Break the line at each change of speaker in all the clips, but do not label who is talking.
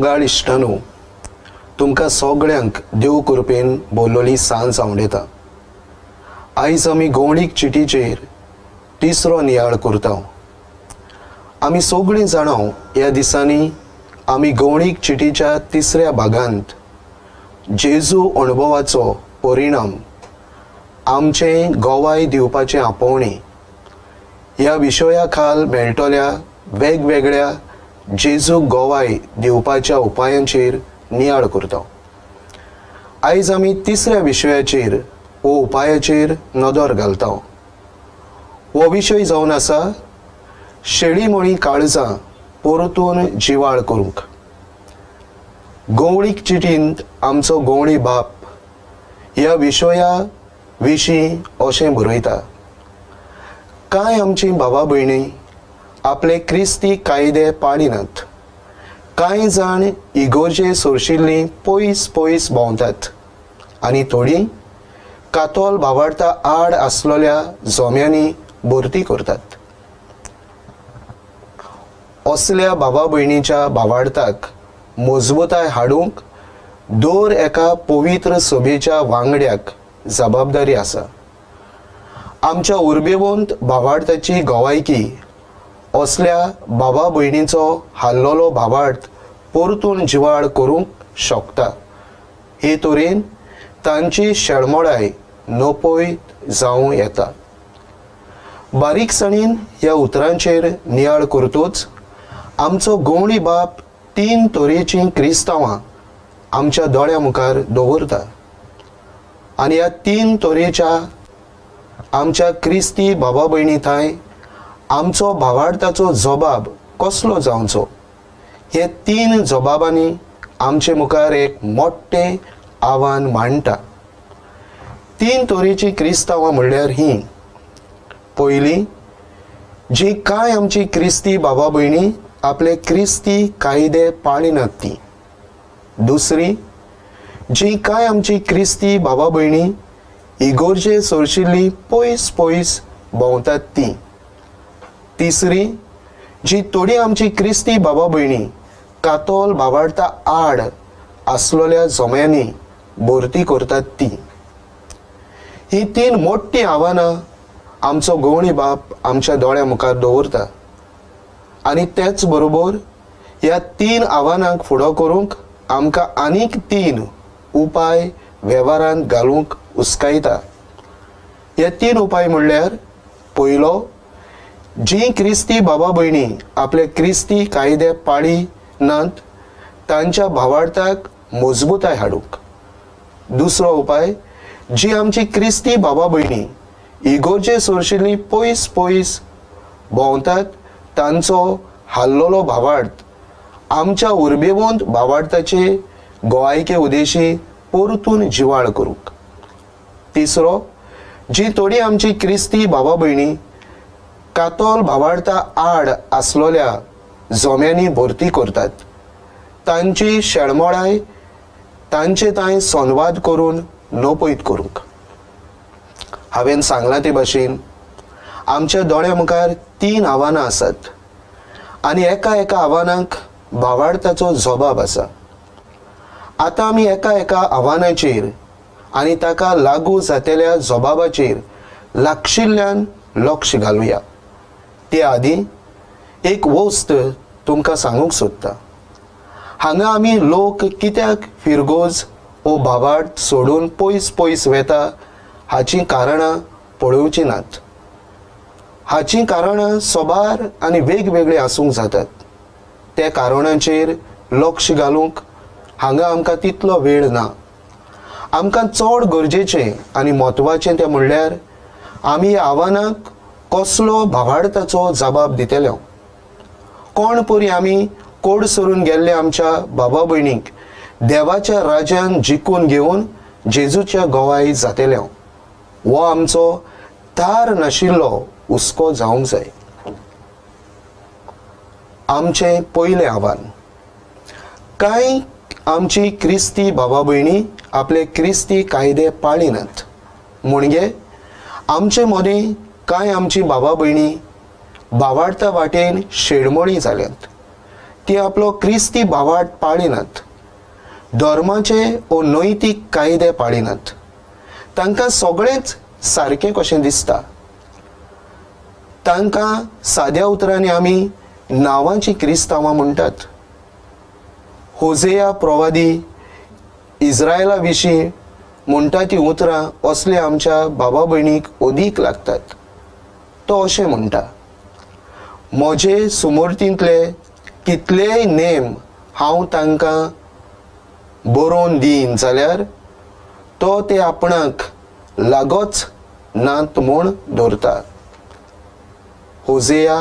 मोगाळ इश्टानू तुमकां सगळ्यांक देव कृपेन बोललोली सांज आवडेता आयज आमी गवळीक चिटीचेर तिसरो नियाळ करता आमी सगळीं जाणां ह्या दिसांनी आमी गवळीक चिटीच्या तिसऱ्या भागांत जेजू अणभवाचो परिणाम आमचे गोवाय दिवपाचें आपोवणी ह्या विशया खाल मेळटल्या वेगवेगळ्या जेजू गोवाय दिवपाच्या उपायांचेर नियाळ करता. आयज आमी तिसऱ्या विशयाचेर हो उपायाचेर नदर घालता. हो विशय जावन आसा शेळीमणी काळजां परतून जिवाळ करूंक. गवळीक चिटींत आमचो गवळी बाप ह्या विशया विशीं अशें बरयता. कांय आमची भावा भयणी आपले क्रिस्ती कायदे पाळिनात. कांय जाण इगोर्जे सोरशिल्लीं पयस पयस भोंवतात आनी थोडीं कातोल भावार्था आड आसलेल्या जोम्यांनी भरती करतात. असल्या भावा भयणीच्या भावार्थाक मजबूताय हाडूंक दर एका पवित्र सभेच्या वांगड्याक जबाबदारी आसा. आमच्या उर्बेवंत भावार्थाची गवायकी असल्या बाबा भयणीचो हाल्लोलो भावार्थ परतून जिवाळ करूंक शकता. हे तरेन तांची शेळमोडाय नपयत जावं येता. बारीकसाणीन ह्या उतरांचेर नियाळ करतूच आमचो गवळी बाप तीन तरेचीं क्रिस्तांवां आमच्या दोळ्या मुखार दवरता. आनी ह्या तीन तरेच्या आमच्या क्रिस्ती बाबा भयणी थंय आमचो भावार्थाचो जबाब कसलो जावचो? हे तीन जबाबांनी आमचे मुखार एक मोठे आव्हान मांडटा. तीन तरेची क्रिस्तांवां म्हणल्यार ही. पयली जी कांय आमची क्रिस्ती बाबा भयणी आपले क्रिस्ती कायदे पाळिनात ती. दुसरी जी कांय आमची क्रिस्ती बाबा भयणी इगोर्जे सोरशिल्ली पयस पयस भोंवतात ती. तिसरी जी थोडी आमची क्रिस्ती बाबा भयणी कातोल बाबार्ता आड आसलेल्या जोम्यांनी भरती करतात ती. ही तीन मोठी आव्हानां आमचो गवणी बाप आमच्या दोळ्या मुखार दवरता आनी तेच बरोबर ह्या तीन आव्हानांक फुडो करूंक आमकां आनीक तीन उपाय वेव्हारांत घालूंक उस्कायता. हे तीन उपाय म्हणल्यार पयलो जी क्रिस्ती बाबा भयणी आपले क्रिस्ती कायदे पाळी नात तांच्या भावार्थाक मजबूताय हाडूंक. दुसरो उपाय जी आमची क्रिस्ती बाबा भयणी इगोर्जे सोरशिल्लीं पयस पयस भोंवतात तांचो हाल्लोलो भावार्थ आमच्या उर्बेवंत भावार्थाचे गोवायके उदेशी परतून जिवाळ करूंक. तिसरो जी थोडी आमची क्रिस्ती बाबा भयणी कातोल भावार्था आड आसलेल्या जोम्यांनी भरती करतात. तांची शेळमोळाय तांचे थंय संवाद करून नोपयत करूंक. हांवें सांगलां ते भाशेन आमच्या दोळ्या मुखार तीन आव्हानां आसात आनी एका एका आव्हानाक भावार्थाचो जबाब आसा आतां आमी एका एका आव्हानाचेर आनी ताका लागू जातेल्या जबाबाचेर लागशिल्ल्यान लक्ष घालुया ते आदी एक वस्त तुमकां सांगूंक सोदता. हांगा आमी लोक कित्याक फिरगोज ओ भावार्थ सोडून पयस पयस वेता हाचीं कारणां पळोवची नात. हाचीं कारणां सोबार आनी वेगवेगळीं आसूंक जातात. त्या कारणांचेर लक्ष घालूंक हांगा आमकां तितलो वेळ ना. आमकां चड गरजेचें आनी म्हत्वाचें तें म्हणल्यार आमी ह्या आव्हानाक कसलो भावार्थाचो जबाब दितेलो कोण पुरी आमी कोड सरून गेल्ले आमच्या बाबा भयणीक देवाच्या राज्यान जिखून घेवन जेजूच्या गोवाय जातेल्यो? हो आमचो तार नाशिल्लो हुस्को जावंक जाय. आमचें पयलें आव्हान. कांय आमची क्रिस्ती बाबा भयणी आपले क्रिस्ती कायदे पाळिनात. म्हणजे आमचे मदीं कांय आमची बाबा भयणी बावाडता वाटेन शेडमोळी जाल्यात ती आपलो क्रिस्ती भावाट पाळिनात. धर्माचे ओ नैतीक कायदे पाळिनात. तांकां सगळेंच सारकें कशें दिसता? तांकां साद्या उतरांनी आमी नांवांची क्रिस्तांवां म्हणटात होजेया प्रवादी इस्रायला विशीं म्हणटा ती उतरां असले आमच्या बाबा भयणीक ओदीक लागतात. तो अशें म्हणटा म्हजे सुमोर्तींतले कितलेय नेम हांव तांकां बरोवन दीन जाल्यार तो ते आपणाक लागोच नात म्हूण दवरता होजेया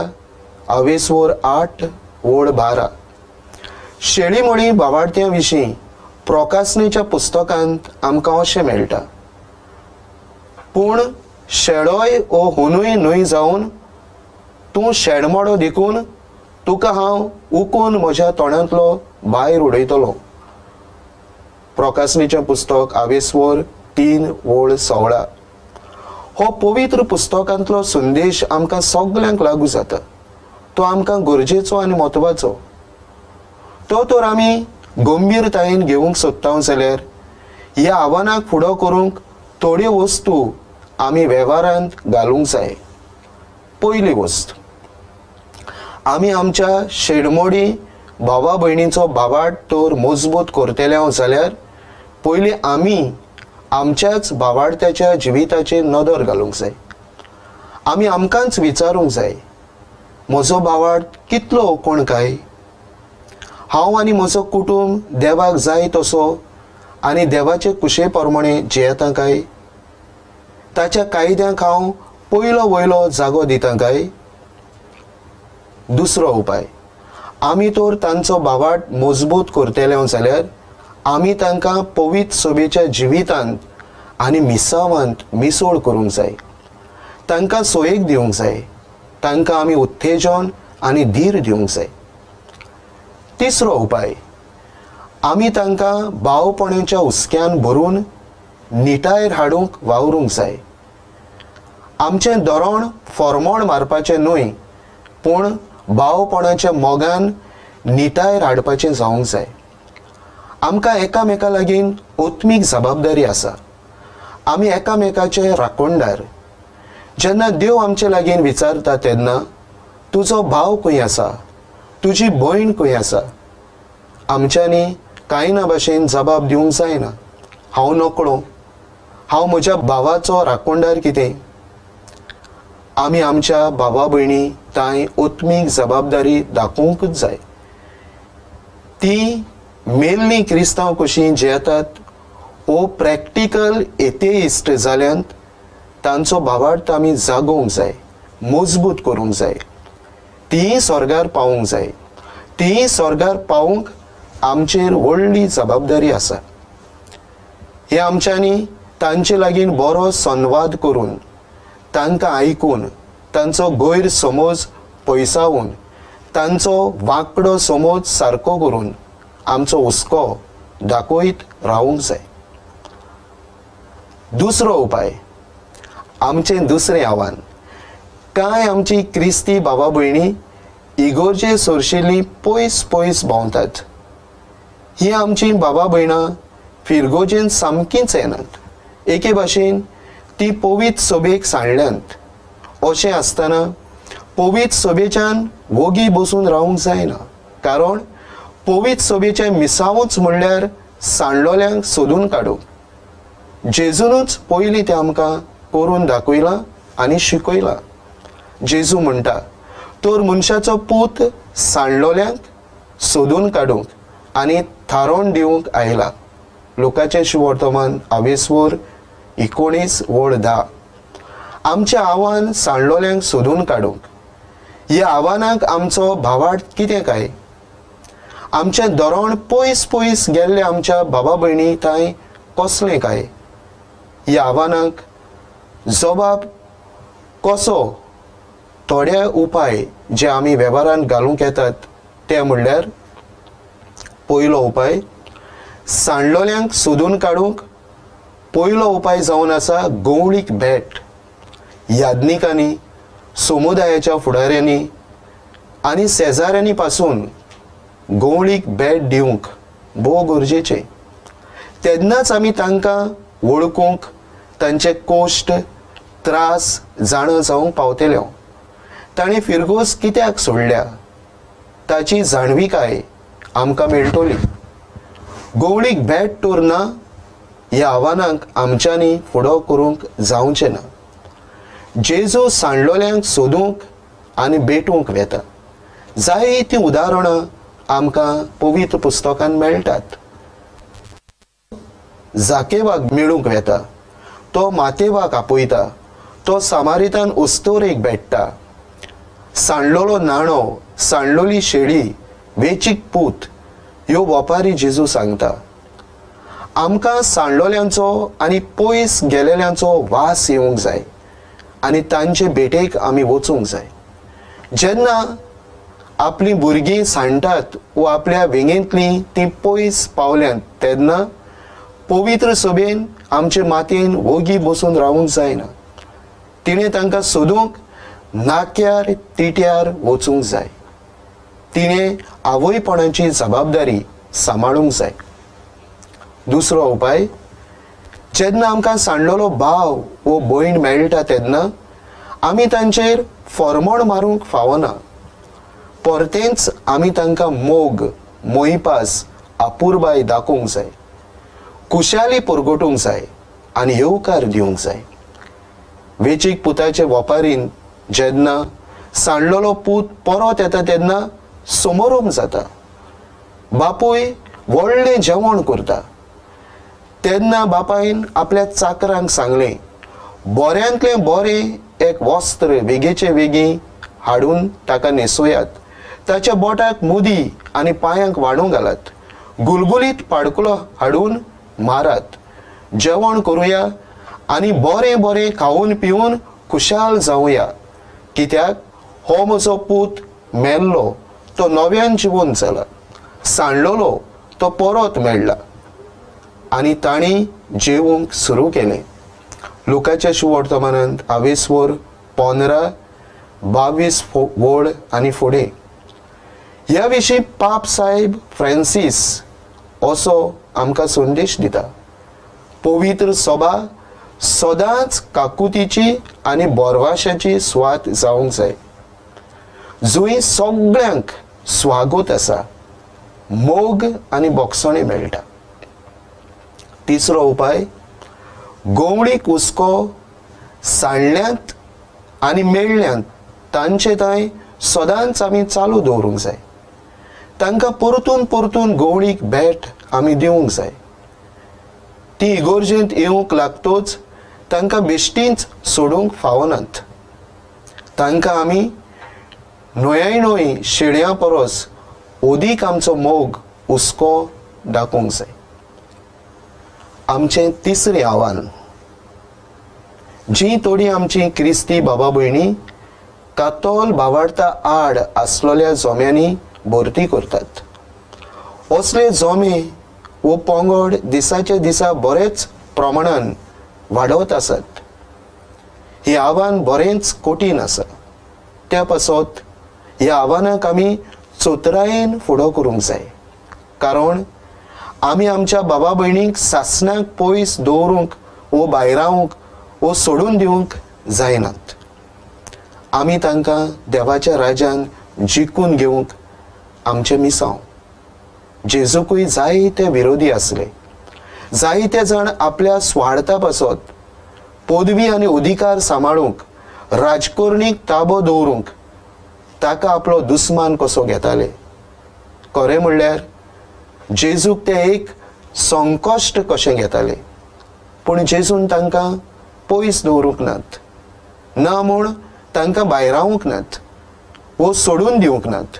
आवेसवर आठ वड बारा. शेळीमोळी भावार्थ्यां विशीं प्रोकासनेच्या पुस्तकांत आमकां अशें मेळटा पूण शेळोय ओ हुनूय न्हय जावन तूं शेणमोडो देखून तुका हांव उकून म्हज्या तोंडांतलो भायर उडयतलो. प्रकाशनेचें पुस्तक आवेस्वर तीन ओळ सोळा हो पवित्र पुस्तकांतलो संदेश आमकां सगल्यांक लागू जाता. तो आमकां गरजेचो आनी म्हत्वाचो. तो तर आमी गंभीरतायेन घेवंक सोदता जाल्यार ह्या आव्हानाक फुडो करूंक थोड्यो वस्तू आमी वेव्हारांत घालूंक जाय. पयली वस्त आमी आमच्या शेडमोडी भावा भयणीचो भावाट तर मजबूत करतले जाल्यार पयलीं आमी आमच्याच भावार्थ्याच्या जिविताचेर नदर घालूंक जाय. आमी आमकांच विचारूंक जाय म्हजो भावार्थ कितलो कोण काय? हांव आनी म्हजो कुटूंब देवाक जाय तसो आनी देवाचे कुशे प्रमाणे जियेता काय? ताच्या कायद्यांक हांव पयलो वयलो जागो दिता काय? दुसरो उपाय. आमी तर तांचो भावाट मजबूत करतले जाल्यार आमी तांकां पवित्र सभेच्या जिवितांत आनी मिसावांत मिसोळ करूंक जाय. तांकां सोयेक दिवंक जाय. तांकां आमी उत्तेजन आनी धीर दिवंक जाय. तिसरो उपाय. आमी तांकां भावपणाच्या हुस्क्यान भरून निटायर हाडूंक वावरूंक जाय. आमचें धोरण फॉर्मोण मारपाचें न्हय पूण भावपणाच्या मोगान निटायर हाडपाचें जावंक जाय. आमकां एकामेका लागीं ओत्मीक जबाबदारी आसा. आमी एकामेकाचे राखणदार जेन्ना देव आमचे लागीं विचारता तेन्ना तुजो भाव खंय आसा? तुजी भयण खंय आसा? आमच्यांनी कांय ना भाशेन जबाब दिवंक जायना. हांव नकळो. हांव म्हज्या भावाचो राखणदार कितें? आमी आमच्या भावा भयणी तांय ओत्मीक जबाबदारी दाखोवंकच जाय. ती मेल्ली क्रिस्तांव कशीं जेतात ओ हो प्रॅक्टिकल एथेइस्ट जाल्यांत तांचो भावार्थ आमी जागोवंक जाय मजबूत करूंक जाय. तीय स्वर्गार पावूंक जाय. तीय स्वर्गार पावूंक आमचेर व्हडली जबाबदारी आसा. हे आमच्यांनी तांचे लागीं बरो संवाद करून तांकां आयकून तांचो गैर समज पयसावून तांचो वांकडो समज सारको करून आमचो हुस्को दाखयत रावूंक जाय. दुसरो उपाय आमचें दुसरें आव्हान कांय आमची क्रिस्ती बाबा भयणी इगोर्जे सोरशिल्लीं पयस पयस भोंवतात ही आमची बाबा भयणां फिरगोजेन सामकींच येनात. एके भाशेन ती पोवीत सभेक सांडल्यांत. अशें आसतना पोवीत सभेच्यान वोगी बसून रावंक जायना. कारण पोवीत सभेचें मिसावूच म्हणल्यार सांडलोल्यांक सोदून काडूंक. जेजूनच पयलीं तें आमकां करून दाखयलां आनी शिकयलां. जेजू म्हणटा तर मनशाचो पूत सांडलोल्यांक सोदून काडूंक आनी थारोवन दिवंक आयला. लोकांचे शिवर्तमान आवेसवर एकोणीस वड धा आमचें आव्हान सांडलोल्यांक सोदून काडूंक ह्या आव्हानाक आमचो भावार्थ कितें काय? आमचें धोरण पयस पयस गेल्ले आमच्या बाबा भयणी कांय कसलें काय? ह्या आव्हानाक जबाब कसो? थोडे उपाय जे आमी वेव्हारांत घालूंक येतात ते म्हणल्यार पयलो उपाय सांडलोल्यांक सोदून काडूंक पयलो उपाय जावन आसा गवळीक भेट. याज्ञिकांनी समुदायाच्या फुडाऱ्यांनी आनी शेजाऱ्यांनी पासून गवळीक भेट दिवंक भोव गरजेचें. तेन्नाच आमी तांकां वळखूंक तांचे कोश्ट त्रास जाण जावंक पावतल्यो. ताणें फिरगोस कित्याक सोडल्या? ताची जाणविकाय आमकां मेळटली. गवळीक भेट टोरना ह्या आव्हानांक आमच्यांनी फुडो करूंक जावचें ना. जेजो सांडलोल्यांक सोदूंक आनी भेटूंक वेता. जायतीं उदाहरणां आमकां पवित्र पुस्तकांत मेळटात. जाकेवाक मेळूंक वेता. तो मातेवाक आपयता. तो सामारितान उस्तोरेक भेटटा सांडलोलो नाणो सांडलोली शेळी वेचीक पूत ह्यो वपारी जेजू सांगता आमकां सांडलोल्यांचो आनी पयस गेलेल्यांचो वास येवंक जाय आनी तांचे भेटेक आमी वचूंक जाय. जेन्ना आपलीं भुरगीं सांडटात वो आपल्या वेंगेंतलीं तीं पयस पावल्यांत तेन्ना पवित्र सभेन आमचे मातयेन वोगी बसून रावूंक जायना. तिणें तांकां सोदूंक नाक्यार तिट्यार वचूंक जाय. तिणें आवयपणाची जबाबदारी सांबाळूंक जाय. दुसरो उपाय जेन्ना आमकां सांडलोलो भाव वो भयण मेळटा तेन्ना आमी तांचेर फॉर्मोण मारूंक फावना. परतेंच आमी तांकां मोग मोहिपास आपुरबाय दाखोवंक जाय. कुशाली परगटूंक जाय आनी येवकार दिवंक जाय. वेचीक पुताचे वपारीन जेन्ना सांडलोलो पूत परत येता तेन्ना समोरूंक जाता. बापूय व्हडलें जेवण करता. तेन्ना बापायन आपल्या चाकरांक सांगलें बऱ्यांतलें बरें एक वस्त्र वेगेचे वेगी हाडून ताका न्हेसोयात ताच्या बोटाक मुदी आनी पांयांक वाडूं घालात. गुलगुलीत पाडकुलो हाडून मारात. जेवण करुया आनी बरें बरें खावून पिवून खुशाल जावया कित्याक? हो म्हजो पूत मेल्लो. तो नव्यान जिवून जाला सांडलोलो तो परत मेळ्ळा आनी तांणी जेवूंक सुरू केलें. लोकाच्या शुवर्तमानांत हावेस वर पंदरा बावीस वड आनी फुडें. ह्या विशीं पाप साहेब फ्रांसीस असो आमकां संदेश दिता. पवित्र सभा सदांच काकुतीची आनी बोरवाशाची स्वात जावंक जाय. जुंय सगळ्यांक स्वागत आसा मोग आनी बोगसणे मेळटा. तिसरो उपाय गोवणी हुस्को सांडल्यांत आनी मेळ्ळ्यांत तांचे थंय सदांच आमी चालू दवरूंक जाय. तांकां परतून परतून गवळीक भेट आमी दिवंक जाय. ती इगोर्जेंत येवंक लागतोच तांकां बेश्टींच सोडूंक फावनात. तांकां आमी न्हंय न्हय शेड्यां परस ओदीक आमचो मोग हुस्को दाखोवंक जाय आमचें तिसरें आव्हान. जी थोडीं आमची क्रिस्ती बाबा भयणी कातोल भावार्था आड आसलोल्या जोम्यांनी भरती करतात. असले जोमे वो पंगड दिसाच्या दिसा बरेच प्रमाणान वाडत आसात हे आव्हान बरेंच कठीण आसा त्या पासत ह्या आव्हानाक आमी चोतरायेन फुडो करूंक जाय. कारण आमी आमच्या बाबा भयणीक सासणाक पयस दवरूंक वो भायर वो सोडून दिवंक जायनात. आमी तांकां देवाच्या राज्यान जिखून घेवंक आमचे मिसांव. जेजूकूय जायते विरोधी आसले. जायते जाण आपल्या स्वार्था पासत पदवी आनी अधिकार सांबाळूंक राजकोरणीक ताबो दवरूंक ताका आपलो दुस्मान कसो घेताले? खरें म्हणल्यार जेजूक ते एक संकश्ट कशें घेताले? पूण जेजून तांकां पयस दवरूंक नात. ना म्हूण तांकां भायर रावूंक नात. वो सोडून दिवंक नात.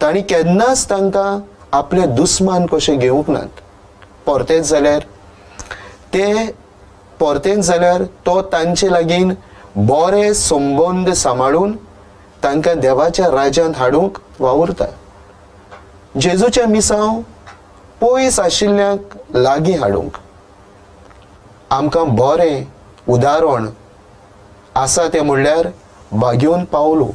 तांणी केन्नाच तांकां आपले दुस्मान कशें घेवंक नात. परतेंच जाल्यार ते परतेंच जाल्यार तो तांचे लागीं बरे संबंद सांबाळून तांकां देवाच्या राज्यांत हाडूंक वावुरता. जेजूचें मिसांव पयस आशिल्ल्यांक लागीं हाडूंक. आमकां बरें उदाहरण आसा तें म्हणल्यार बागेवन पावलो.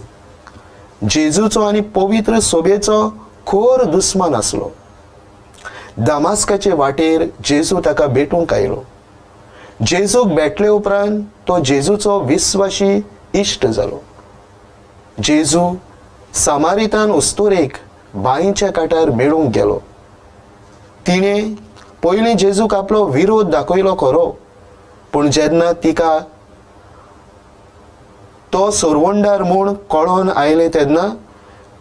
जेजूचो आनी पवित्र सोबेचो खोर दुस्मान आसलो. दामास्काचे वाटेर जेजू ताका भेटूंक आयलो. जेजूक भेटले उपरांत तो जेजूचो विस्वाशी इश्ट जालो. जेजू सामारितान उस्तुरेक बांयच्या कांठार मेळूंक गेलो. तिणें पयलीं जेजूक आपलो विरोध दाखयलो खरो पूण जेन्ना तिका तो सोरवंडार म्हूण कळोन आयलें तेन्ना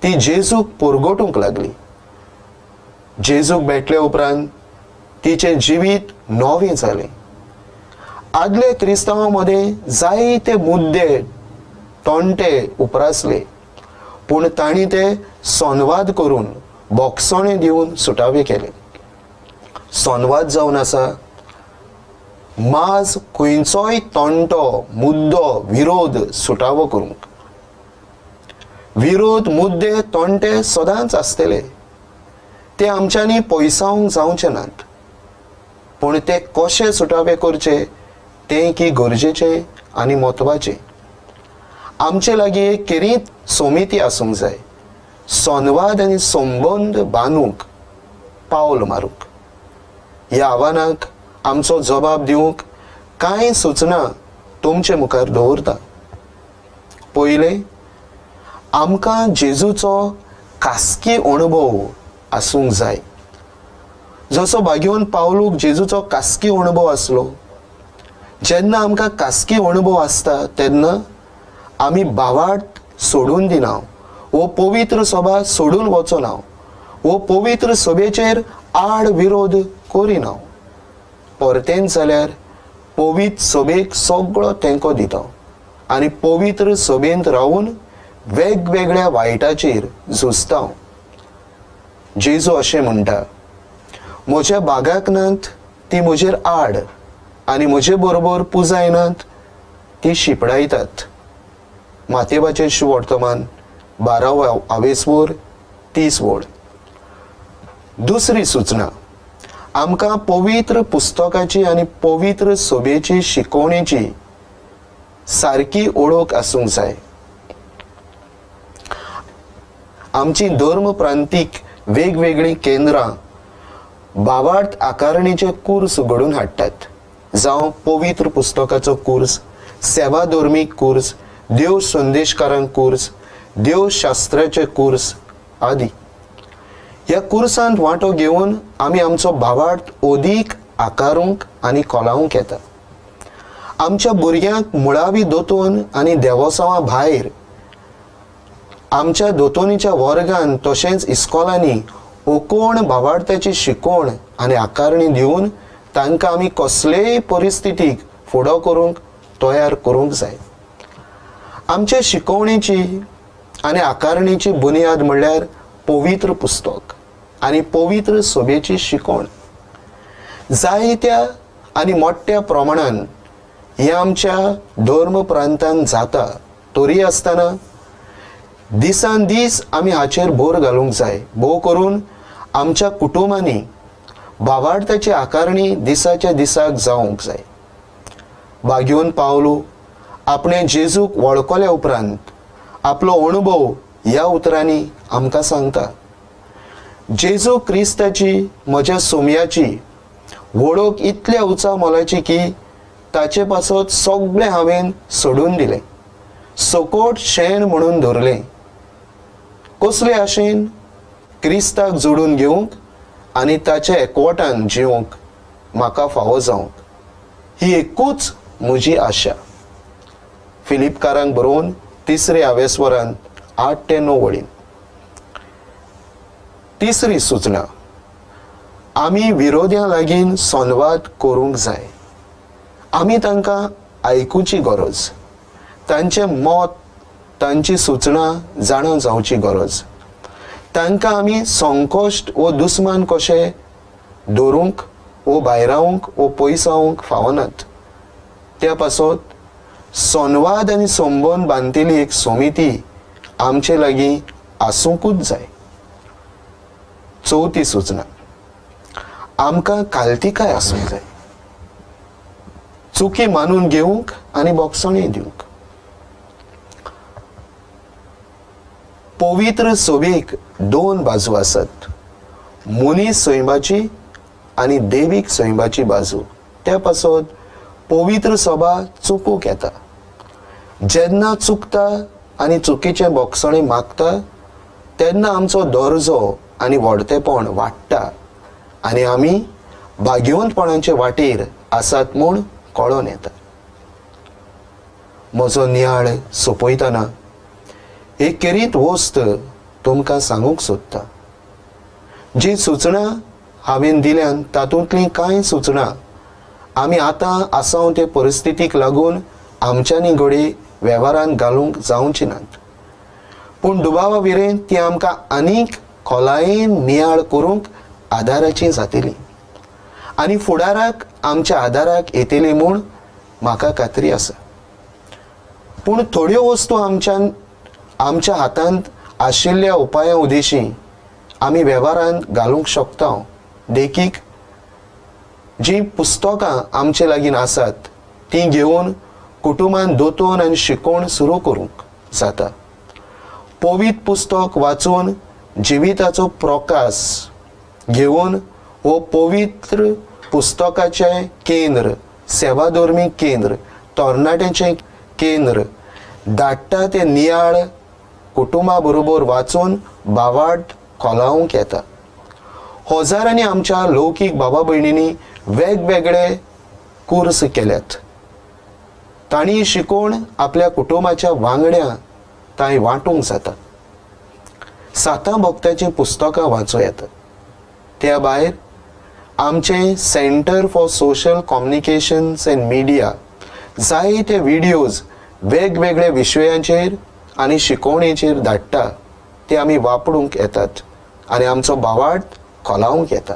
ती जेजूक पोरगोटूंक लागली. जेजूक भेटले उपरांत तिचें जिवीत नवें जालें आदले क्रिस्तांवां मदें जायते मुद्दे तोंटे उप्रासले. पूण तांणी ते संवाद करून बोगसोणे दिवन सुटावे केले. संवाद जावन आसा माज खंयचोय तोंटो मुद्दो विरोध सुटावो करूंक. विरोध मुद्दे तोंटे सदांच आसतले ते आमच्यांनी पयसावंक जावचे नात. पूण ते कशे सुटावे करचे तें की गरजेचे आनी म्हत्वाचे. आमचे लागीं एक केरीत सोमिती आसूंक जाय. संवाद आनी संबंद बांदूंक पावल मारूंक. ह्या आव्हानाक आमचो जबाब दिवंक कांय सुचना तुमचे मुखार दवरता. पयलें आमकां जेजूचो कासकी अणभव आसूंक जाय. जसो भाग्यवन पावलूक जेजूचो कासकी अणभव आसलो जेन्ना आमकां कासकी अणभव आसता तेन्ना आमी भावार्थ सोडून दिना वो पवित्र सभा सोडून वचोना वो पवित्र सभेचेर आड विरोध करिना परतेन जाल्यार पवित्र सभेक सगळो तेंको दिता. आनी पवित्र सभेंत रावून वेगवेगळ्या वायटाचेर झुजता जेजू अशें म्हणटा म्हज्या बागाक नात ती म्हजेर आड आनी म्हजे बरोबर पुजायनात ती शिपडायतात. मातेबाचें वर्तमान बाराव आवेसवोर तीस वोड दुसरी सूचना आमकां पवित्र पुस्तकाची आनी पवित्र सोबेची शिकोवणेची सारकी ओळख आसूंक जाय आमची धर्म प्रांतीक वेगवेगळी केंद्रां भावार्थ आकारणीचे कुर्स घडून हाडटात जावं पवित्र पुस्तकाचो कुर्स सेवा धर्मीक कुर्स देव संदेशकारांक कोर्स देव शास्त्राचे कोर्स आदी. ह्या कुर्सांत वांटो घेवन आमी आमचो भावार्थ ओदीक आकारूंक आनी कोलावूंक येता. आमच्या भुरग्यांक मुळावी दोतोन आनी देवोसांवा भायर आमच्या दोतोनीच्या वर्गांत तशेंच इस्कॉलांनी ओकोण भावार्थाची शिकोण आनी आकारणी दिवन तांकां आमी कसलेय परिस्थितीक फुडो करूंक तयार करूंक जाय. आमचे शिकोवणेची आनी आकारणीची बुनियाद म्हणल्यार पवित्र पुस्तक आनी पवित्र सभेची शिकवण. जायत्या आनी मोठ्या प्रमाणान हें आमच्या धर्म प्रांतांत जाता तरी आसतना दिसान दीस आमी हाचेर भर घालूंक जाय. भोव करून आमच्या कुटुंबांनी भावार्थाची आकारणी दिसाच्या दिसाक जावंक जाय. बागेवन पावलो आपणे जेजूक वळखल्या उपरांत आपलो अणभव ह्या उतरांनी आमकां सांगता. जेजू क्रिस्ताची म्हज्या सोमयाची वळख इतल्या उंचा मोलाची की ताचे पासत सगळें हांवें सोडून दिलें. सकोट शेण म्हणून धरलें. कसले आशेन? क्रिस्ताक जोडून घेवंक आनी ताच्या एकवटान जिवंक म्हाका फावो जावंक. ही एकूच म्हजी आशा. फिलिपकारांक बरोवन तिसरे आवेस्वरांत आठ ते णव वळीन. तिसरी सुचना आमी विरोध्यां लागीं संवाद करूंक जाय. आमी तांकां आयकुची गरज तांचें मत तांची सुचना जाणा जावची गरज. तांकां आमी संकोश्ट वो दुस्मान कशें दवरूंक वो भायरावंक वो पयसावंक फावनात. त्या पासत संवाद आनी संबंद बांदिल्ली एक समिती. आमचे लागीं आसूंकूच जाय. चवथी सुचना. आमकां कालतिकाय आसूंक जाय? चुकी मानून घेवंक आनी बोगसणें दिवंक पवित्र सोबेक दोन बाजू आसात. मनीस सैमाची आनी देवीक सैमाची बाजू. त्या पासत पवित्र सभा चुकूंक येता. जेन्ना चुकता आनी चुकीचें बोगसणें मागता तेन्ना आमचो दर्जो आनी व्हडतेपण वाडटा. आनी आमी भाग्यवंतपणाचे वाटेर आसात म्हूण कळोन येता. म्हजो नियाळ सोंपयतना एक केरीत वस्त तुमकां सांगूंक सोदता. जी सुचना हांवें दिल्यान तातूंतलीं कांय सुचना आमी आतां आसांव ते परिस्थितीक लागून आमच्यांनी घडये वेव्हारांत घालूंक जावची नात पूण दुबावा विरेन ती आमकां आनीक खोलायेन नियाळ करूंक आदाराची जातली. आनी फुडाराक आमच्या आदाराक येतली म्हूण म्हाका खात्री आसा. पूण थोड्यो वस्तू आमच्यान आमच्या हातांत आशिल्ल्या उपाया उदेशी आमी वेव्हारांत घालूंक शकता देखीक जी पुस्तकां आमचे लागीं आसात ती घेवन कुटुंबान दोतोन आनी शिकोवण सुरू करूंक जाता. पोवीत पुस्तक वाचून जिविताचो प्रकाश घेवन हो पवित्र पुस्तकाचें केंद्र सेवाधर्मी केंद्र तरणाट्याचें केंद्र धाडटा ते नियाळ कुटुंबा बरोबर वाचून बावाट खोलावंक येता. हजारांनी आमच्या लौकीक बाबा भयणींनी वेगवेगळे कोर्स केल्यात. तांणी शिकोवन आपल्या कुटुंबाच्या वांगड्या तांय वांटूंक जाता साता भक्ताचीं पुस्तकां वाचूं येता त्या भायर आमचें centre for social communications and media जायते व्हिडियोज वेगवेगळ्या विशयांचेर आनी शिकोवणेचेर धाडटा ते आमी वापरूंक येतात. आनी आमचो बावाट खोलावंक येता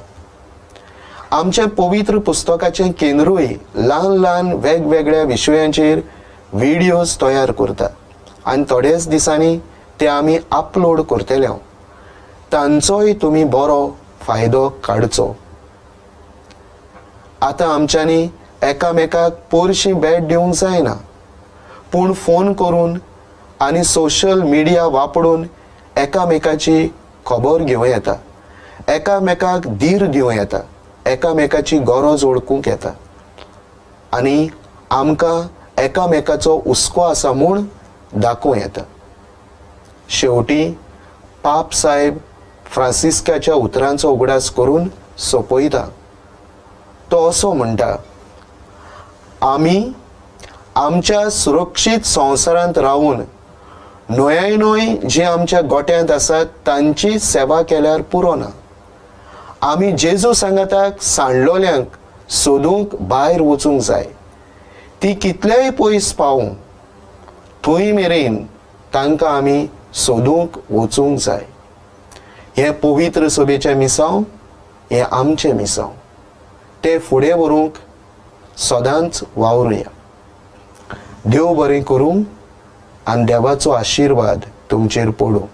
आमच्या पवित्र पुस्तकाचें केंद्रूय ल्हान ल्हान वेगवेगळ्या विशयांचेर व्हिडियोज तयार करता आनी थोड्याच दिसांनी ते आमी अपलोड करतले तांचोय तुमी बरो फायदो काडचो आतां आमच्यांनी एकामेकाक पोरशी भेट दिवंक जायना. पूण फोन करून आनी सोशल मिडिया वापरून एकामेकाची खबर घेवं येता. एकामेकाक धीर दिवं येता. एकामेकाची गरज ओळखूंक येता आनी आमकां एकामेकाचो हुस्को आसा म्हूण दाखोवं येता. शेवटी पाप साहेब फ्रांसिस्काच्या उतरांचो उगडास करून सोंपयता. तो असो म्हणटा आमी आमच्या सुरक्षीत संवसारांत रावून न्हंय न्हय जी आमच्या गोट्यांत आसात तांची सेवा केल्यार पुरो ना. आमी जेजू सांगाताक सांडलोल्यांक सोदूंक भायर वचूंक जाय. ती कितलेय पयस पावूं थंय मेरेन तांकां आमी सोदूंक वचूंक जाय. हें पवित्र सभेचें मिसांव हें आमचें मिसांव. ते फुडें व्हरूंक सदांच वावरुया. देव बरें करूं आनी देवाचो आशिर्वाद तुमचेर पडूं.